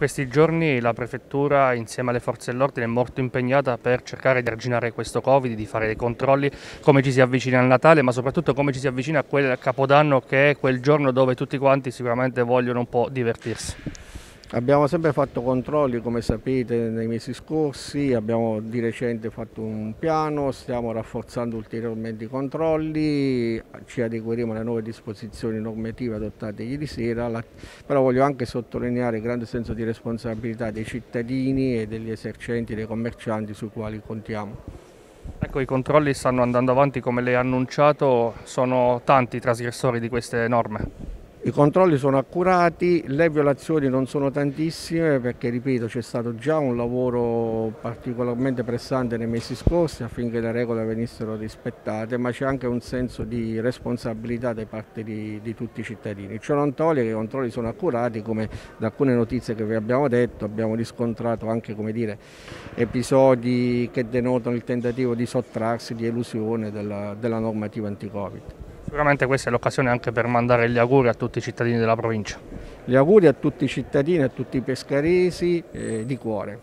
Questi giorni la Prefettura insieme alle forze dell'ordine è molto impegnata per cercare di arginare questo Covid, di fare dei controlli, come ci si avvicina al Natale, ma soprattutto come ci si avvicina a quel Capodanno che è quel giorno dove tutti quanti sicuramente vogliono un po' divertirsi. Abbiamo sempre fatto controlli, come sapete, nei mesi scorsi, abbiamo di recente fatto un piano, stiamo rafforzando ulteriormente i controlli, ci adegueremo alle nuove disposizioni normative adottate ieri sera, però voglio anche sottolineare il grande senso di responsabilità dei cittadini e degli esercenti, dei commercianti sui quali contiamo. Ecco, i controlli stanno andando avanti come lei ha annunciato, sono tanti i trasgressori di queste norme. I controlli sono accurati, le violazioni non sono tantissime perché, ripeto, c'è stato già un lavoro particolarmente pressante nei mesi scorsi affinché le regole venissero rispettate, ma c'è anche un senso di responsabilità da parte di, di, tutti i cittadini. Ciò non toglie che i controlli sono accurati, come da alcune notizie che vi abbiamo detto, abbiamo riscontrato anche dire, episodi che denotano il tentativo di sottrarsi, di elusione della, della normativa anti-Covid. Sicuramente questa è l'occasione anche per mandare gli auguri a tutti i cittadini della provincia. Gli auguri a tutti i cittadini a tutti i pescaresi eh, di cuore.